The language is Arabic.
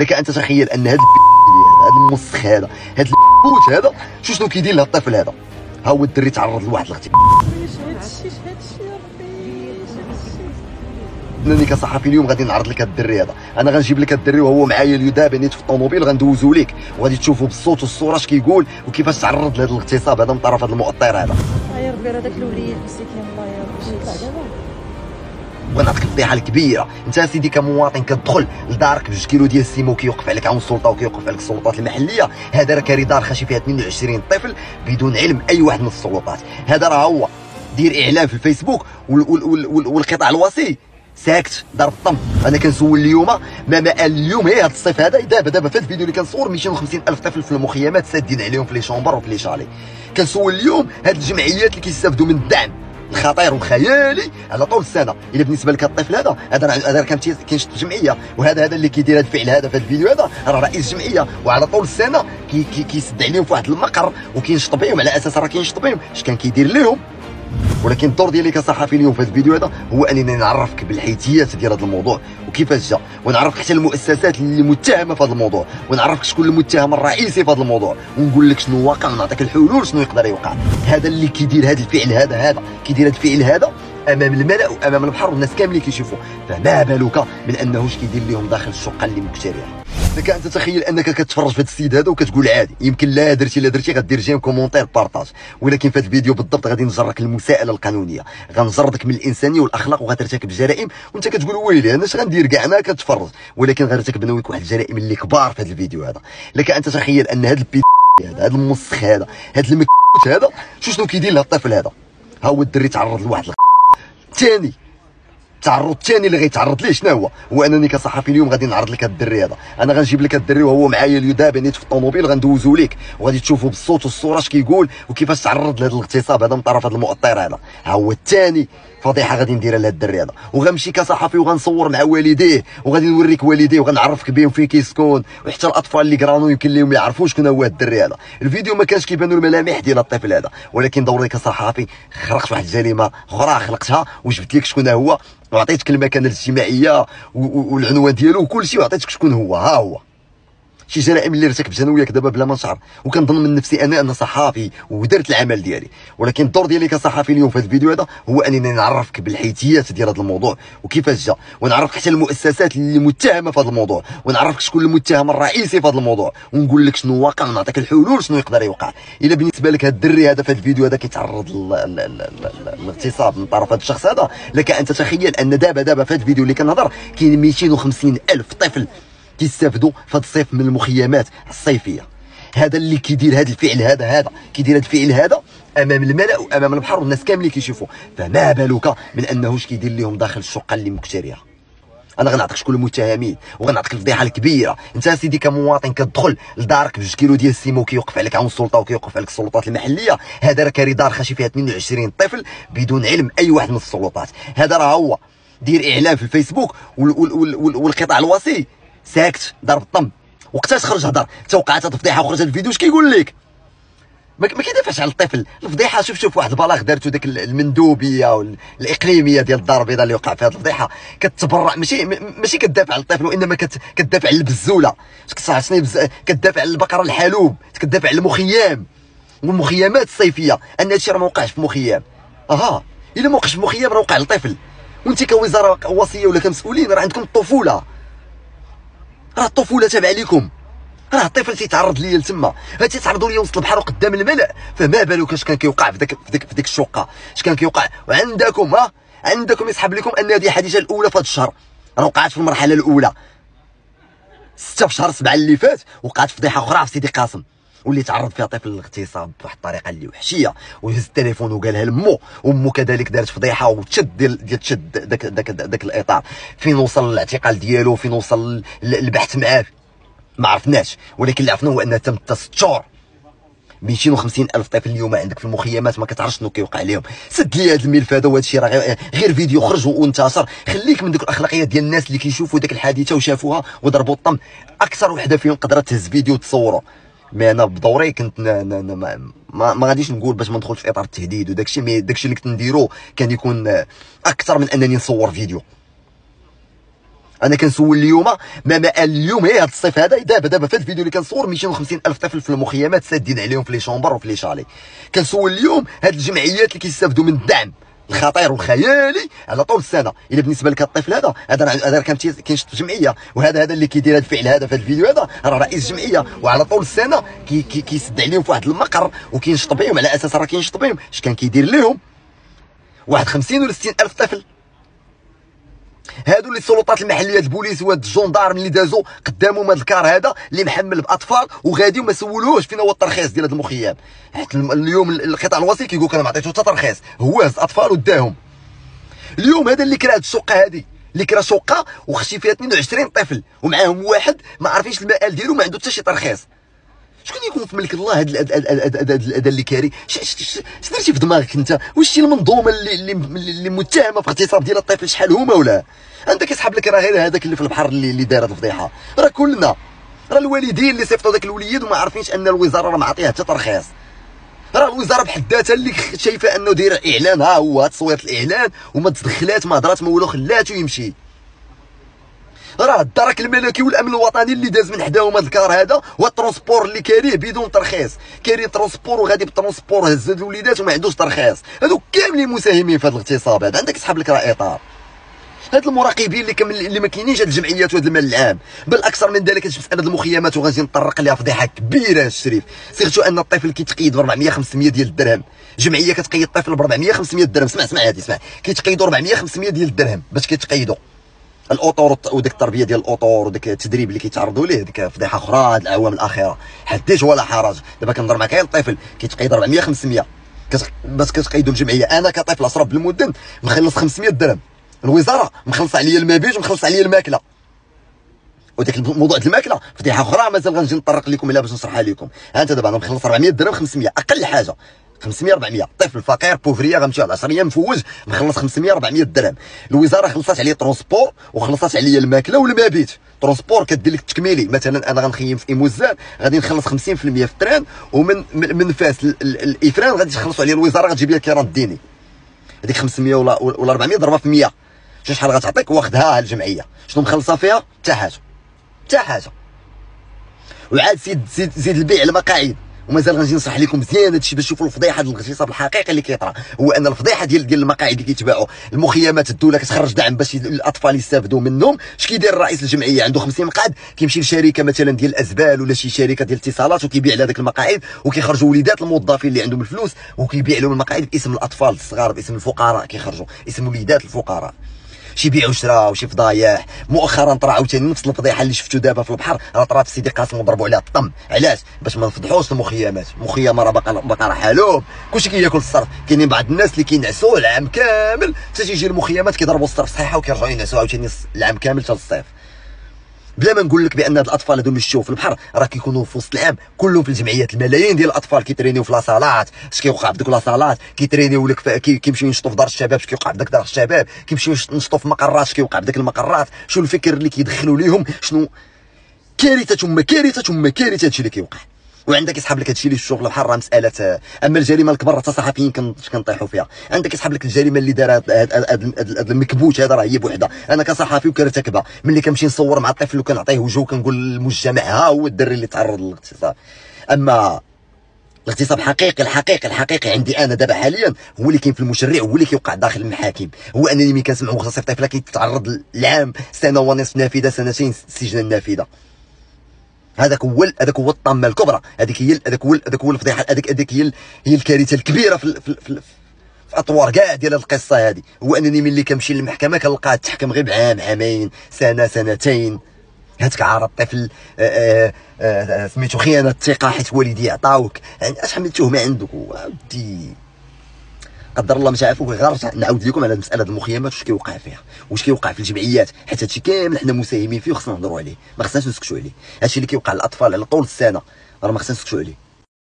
لك أن تتخيل أن هذا هذا المسخ هذا هذا البوت هذا شو شنو كيدير لهذا الطفل هذا؟ ها هو الدري تعرض لواحد الاغتيال انني كصحفي اليوم غادي نعرض لك الدري هذا. أنا غنجيب لك الدري وهو معايا اليوم دابا نيت في الطوموبيل غندوزو ليك. وغادي تشوفوا بالصوت والصورة اش كيقول وكيفاش تعرض لهذا الاغتصاب هذا من طرف هذا المؤطر هذا. يا ربي هذاك الوليد مسكين الله يا ربي. دابا ونعطيك الفضيحه الكبيرة. انت سيدي كمواطن كتدخل لدارك بجوج كيلو ديال السيمو كيوقف عليك عون السلطة وكيوقف عليك السلطات المحلية. هذا راه كاري دار خاشي فيها 22 طفل بدون علم أي واحد من السلطات. هذا راه هو. دير إعلان في الفيسبوك وال وال وال وال والقطاع الوصي. ساكت دار الطم. أنا كنسول اليوم. ما ما اليوم. هي هذا الصيف هذا. دابا دابا في الفيديو اللي كنصور 250 ألف طفل في المخيمات سادين عليهم في les chambres وفي les chalets. كنسول اليوم هاد الجمعيات اللي كيستافدوا من الدعم. الخطير والخيالي على طول السنة. إلا بالنسبة لك الطفل هذا هذا هذا كان كينشط جمعيه وهذا هذا اللي كيدير هذا الفعل هذا في هذا الفيديو هذا راه رئيس جمعيه وعلى طول السنة كي كي كيسد عليهم في واحد المقر وكينشط بهم على أساس راه كينشط بهم إش كان كيدير لهم؟ ولكن الدور ديالي كصحفي اليوم في هذا الفيديو هذا هو انني نعرفك بالحيثيات ديال هذا الموضوع وكيفاش جا ونعرفك حتى المؤسسات اللي متهمة في هذا الموضوع ونعرفك شكون المتهم الرئيسي في هذا الموضوع ونقول لك شنو واقع ونعطيك الحلول شنو يقدر يوقع. هذا اللي كيدير هذا الفعل هذا هذا كيدير هذا الفعل هذا أمام الملأ وأمام البحر والناس كاملين كيشوفوا فما بالك من أنه اش كيدير لهم داخل الشقه اللي مكتريه لك انت تخيل أنك كتفرج في هذا السيد هذا وكتقول عادي. يمكن لا درتي لا درتي غدير j'aime commentaire partage. ولكن في هذا الفيديو بالضبط غادي نجرك المساءله القانونية. غنجردك من الإنسانية والأخلاق وغترتكب جرائم. وأنت كتقول ويلي أنا اش غندير؟ كاع أنا كتفرج. ولكن غنرتكب نويك واحد الجرائم اللي كبار في هذا الفيديو هذا. لك انت تخيل أن هذا البي هذا هذا المسخ هذا هذا المكوت هذا شو شنو كيدير لهذا الطفل هذا؟ ها هو الدري تعرض لواحد الثاني التعرض الثاني اللي غيتعرض ليه؟ شنو هو؟ هو أنني كصحفي اليوم غادي نعرض لك هذا الدري هذا. أنا غنجيب لك هذا الدري وهو معايا اليوم دابا نيت في الطوموبيل غندوزو ليك. وغادي تشوفوا بالصوت والصورة اش كيقول وكيفاش تعرض لهذا الاغتصاب هذا من طرف هذا المؤطر هذا. ها هو الثاني فضيحة غادي نديرها لهذا الدري هذا وغنمشي كصحفي وغنصور مع والديه وغادي نوريك والديه وغنعرفك بهم فين كيسكن. وحتى الأطفال اللي كرانو يمكن لهم ما يعرفوش شكون هو الدري هذا الفيديو ما كانش كيبانوا الملامح ديال الطفل هذا. ولكن دوري كصحفي خرقت واحد الجريمة أخرى خلقتها وجبت لك شكون هو وعطيتك المكانة الاجتماعية والعنوان ديالو وكل شيء وعطيتك شكون هو. ها هو. شي جرائم اللي ارتكبت أنا وياك دابا بلا ما نشعر وكنظن من نفسي أنا أنا صحافي ودرت العمل ديالي. ولكن الدور ديالي كصحافي اليوم في هذا الفيديو هذا هو أنني نعرفك بالحيثيات ديال هذا الموضوع وكيفاش جا ونعرفك حتى المؤسسات اللي متهمة في هذا الموضوع ونعرفك شكون المتهم الرئيسي في هذا الموضوع ونقول لك شنو واقع ونعطيك الحلول شنو يقدر يوقع. إلا بالنسبة لك هذا الدري هذا في هذا الفيديو هذا كيتعرض للاغتصاب من طرف هذا الشخص هذا لك أن تتخيل أن دابا دابا في هذا الفيديو اللي كنهضر كاين 250 ألف طفل كيستافدوا في هذا الصيف من المخيمات الصيفية. هذا اللي كيدير هذا الفعل هذا هذا كيدير هذا الفعل هذا أمام الملأ وأمام البحر والناس كاملين كيشوفوا فما بالك من أنه اش كيدير لهم داخل الشقة اللي مكترية؟ أنا غنعطيك شكون المتهمين وغنعطيك الفضيحة الكبيرة. أنت سيدي كمواطن كتدخل لدارك بجوج كيلو ديال السيمو كيوقف عليك عون السلطة وكيوقف عليك السلطات المحلية. هذا راه كاري دار خاشي فيها 22 طفل بدون علم أي واحد من السلطات. هذا راه هو. دير اعلان في الفيسبوك والقطاع الوصي. ساكت ضرب الطم وقتها تخرج هضر. توقعت هاد الفضيحة وخرج الفيديو اش كيقول لك. ما كيدافعش على الطفل. الفضيحة شوف شوف واحد البلاغ دارتو ديك المندوبية والإقليمية ديال الدار البيضاء اللي وقع فيها الفضيحة. كتبرع ماشي ماشي كتدافع على الطفل وإنما كتدافع على البزولة. كتصاحبني بز... كتدافع على البقرة الحلوب. كتدافع على المخيم والمخيمات الصيفية. أن هادشي راه ما وقعش في مخيم أها. إلا ما وقعش في مخيم راه وقع للطفل وأنت كوزارة وصية ولا كمسؤولين راه عندكم الطفولة. راه الطفولة تابعة لكم راه الطفل تيتعرض ليا لتما تيتعرضوا لي وسط البحر وقدام الملأ فما بالك اش كان كيوقع في ديك في ديك في ديك الشقة؟ اش كان كيوقع؟ وعندكم ها؟ عندكم يسحب لكم أن هذه الحادثه الأولى في هذا الشهر. راه وقعت في المرحلة الأولى. ستة في شهر سبعة اللي فات وقعت فضيحه أخرى في سيدي قاسم. واللي تعرض فيها طفل للاغتصاب بواحد الطريقة اللي وحشية وهز التليفون وقالها لمو وامو كذلك دارت فضيحه وتشد ديال تشد داك داك داك الإطار. فين وصل الاعتقال ديالو؟ فين وصل البحث معاه؟ ما عرفناش ولكن اللي عرفنا هو أنه تم ست شهور 250 ألف طفل اليوم عندك في المخيمات ما كتعرفش شنو كيوقع لهم سد لي هذا الملف هذا وهذا الشيء راه غير فيديو خرج وانتشر. خليك من ديك الأخلاقيات ديال الناس اللي كيشوفوا ديك الحادثة وشافوها وضربوا الطم. أكثر وحدة فيهم قدرت تهز فيديو وتصوره mais أنا بدوري كنت نا نا نا ما, ما, ما غاديش نقول باش ما ندخلش في إطار التهديد وداك الشيء mais داك الشيء اللي كنت نديرو كان يكون أكثر من أنني نصور فيديو. أنا كنسول اليوم ما ما اليوم هي هذا الصيف هذا دابا دابا في الفيديو اللي كنصور 250 ألف طفل في المخيمات سادين عليهم في les chambres وفي les chalets كنسول اليوم هاد الجمعيات اللي كيستافدوا من الدعم. الخطير والخيالي على طول السنة. إلا بالنسبة لك الطفل هذا هذا هذا كان كينشط في جمعية. وهذا هذا اللي كيدير هذا الفعل هذا في هذا الفيديو هذا راه رئيس جمعية. وعلى طول السنة كي كي كيسد عليهم في واحد المقر وكينشط بهم. على أساس راه كينشط بهم. إش كان كيدير لهم؟ واحد 50 ولا 60 ألف طفل. هادو اللي السلطات المحلية البوليس وهاد ال gendarmes اللي دازو قدامهم هاد الكار هذا اللي محمل بأطفال وغادي وما سولوش فين هو الترخيص ديال هاد المخيم. حيت اليوم القطاع الوسيط كيقول لك أنا ما عطيتوش حتى ترخيص. هو هز أطفال وداهم. اليوم هذا اللي كرا هاد الشقه هادي اللي كرا شقه وخشي فيها 22 طفل ومعاهم واحد ما عارفينش المآل ديالو ما عنده حتى شي ترخيص. شكون يكون في ملك الله هذا هذا اللي كاري؟ اش درتي في دماغك انت؟ واش شي المنظومة اللي اللي, متهمة في اغتصاب ديال الطفل شحال هما ولا؟ انت كيسحب لك راه غير هذاك اللي في البحر اللي, اللي دار هذه الفضيحة. راه كلنا. راه الوالدين اللي صيفطوا ذاك الوليد وما عارفينش أن الوزارة راه ما عطيها حتى ترخيص. راه الوزارة بحد ذاتها اللي شايفة أنه داير إعلان. ها هو تصويت الإعلان وما تدخلات ما هضرات ما والو خلاته يمشي. راه الدرك الملكي والأمن الوطني اللي داز من حداهم هذا الكار هذا وال transport اللي كاريه بدون ترخيص. كاري transport وغادي بال transport هز الوليدات وما عندوش ترخيص. هادو كاملين مساهمين في هذا الاغتصاب هذا. عندك يسحب لك راه إطار. هاد المراقبين اللي كم اللي ما كاينينش هاد الجمعيات وهاد المال العام. بل أكثر من ذلك مساله المخيمات وغادي نطرق لها فضيحة كبيرة الشريف surtout أن الطفل كيتقيد ب 400 500 ديال الدرهم. جمعية كتقيد الطفل ب 400 500 درهم. اسمع اسمع هادي اسمع. كيتقيدوا 400 500 ديال الدرهم باش كيتقيدوا الأطور وديك التربية ديال الأطور وديك التدريب اللي كيتعرضوا ليه ديك فضيحه أخرى هاد الاعوام الأخيرة. حديت ولا حرج. دابا كنهضر معاك غير الطفل كيتقيد 400 500 بس كتقيدوا الجمعيه أنا كطفل اصرف بالمدن مخلص 500 درهم. الوزارة مخلص عليا المبيت ومخلص عليا الماكلة. وديك الموضوع ديال الماكلة فضيحه أخرى مازال غنجي نطرق لكم إلا باش نشرحها لكم. أنت دابا أنا مخلص 400 درهم 500 أقل حاجة. 500 400 طفل فقير بوفرية غنمشيو على 10 أيام مفوج مخلص 500 400 درهم. الوزارة خلصات عليه transport وخلصات عليا الماكلة والمبيت transport كدير لك التكميلي مثلا أنا غنخيم في ايموزان غادي نخلص 50% في ال train ومن من فاس الإفران غادي تخلصوا عليه الوزارة غتجيب لي الكيران هذيك 500 ولا ولا 400 ضربها في 100 شحال غتعطيك؟ واخدها الجمعية. شنو مخلصة فيها؟ حتى حاجة. حتى حاجة. وعاد زيد زيد زيد البيع المقاعد. ومازال غنجي نصح لكم مزيان هادشي باش تشوفوا الفضيحة ديال الاغتصاب الحقيقي اللي كيطرا هو أن الفضيحة ديال ديال المقاعد اللي كيتباعوا المخيمات الدولة كتخرج دعم باش الأطفال يستافدوا منهم. اش كيدير رئيس الجمعية عنده 50 مقعد كيمشي لشركة مثلا ديال الازبال ولا شي شركة ديال الاتصالات وكيبيع لها ديك المقاعد وكيخرجوا وليدات الموظفين اللي عندهم الفلوس وكيبيع لهم المقاعد باسم الأطفال الصغار باسم الفقراء كيخرجوا اسم وليدات الفقراء. شي بيع وشرا وشي فضايح مؤخرا طرا عاوتاني نفس الفضيحة اللي شفتو دابا في البحر راه طرات في سيدي قاسم وضربوا عليها الطم. علاش؟ باش ما نفضحوش المخيمات. المخيمه راه باقا باقا راه حالوب كلشي كياكل الصرف. كاينين بعض الناس اللي كينعسوا العام كامل. حتى تيجي المخيمات كيضربوا الصرف. صحيحة وكيرجعوا ينعسوا عاوتاني العام كامل حتى الصيف بلا ما نقول لك بأن هاد الأطفال هادو اللي شفتو في البحر راه كيكونوا في وسط العام كلهم في الجمعيات الملايين ديال الأطفال كيترينيو في لاصالات اش كيوقع في دوك لاصالات كيترينيو لك كيمشيو ينشطوا في دار الشباب اش كيوقع في داك دار الشباب كيمشيو ينشطوا في مقرات اش كيوقع في داك المقرات شنو الفكر اللي كيدخلوا ليهم؟ شنو؟ كارثة ثم كارثة ثم كارثة هادشي اللي كيوقع. وعندك يسحب لك هادشي اللي الشغل بحال راه مساله أما الجريمة الكبر حتى الصحفيين كنطيحوا فيها. عندك يسحب لك الجريمة اللي دار هذا المكبوت هذا راه هي بوحدها. أنا كصحفي وكرتكبها ملي كنمشي نصور مع الطفل وكنعطيه وجه وكنقول للمجتمع ها هو الدري اللي تعرض للاغتصاب. أما الاغتصاب حقيقي الحقيقي الحقيقي عندي أنا دابا حاليا هو اللي كاين في المشرع هو اللي كيوقع داخل المحاكم. هو أنني ملي كنسمع مغتصب طفله كيتعرض لعام سنة ونصف نافذة سنتين سجن النافذه هذاك هو هذاك هو الطامة الكبرى. هذيك هي هذاك هو هذاك هو الفضيحة. هذيك هذيك هي هي الكارثة الكبيرة في في, في, في اطوار كاع ديال القصة هذه. هو أنني ملي كنمشي للمحكمة كنلقاها تحكم غير بعام عامين سنة سنتين. هاتك عارض طفل آه، آه، آه، سميتو خيانة الثقة حيت والدي عطاوك. يعني أش حمل تهمه عندك. ودي. قدر الله ما شاء غير نعاود لكم على مساله المخيمات واش كيوقع فيها؟ واش كيوقع في الجمعيات؟ حيت هادشي كامل حنا مساهمين فيه وخصنا نهضروا عليه. ما خصناش نسكتوا عليه. هادشي اللي كيوقع للأطفال على طول السنة راه ما خصناش نسكتوا عليه.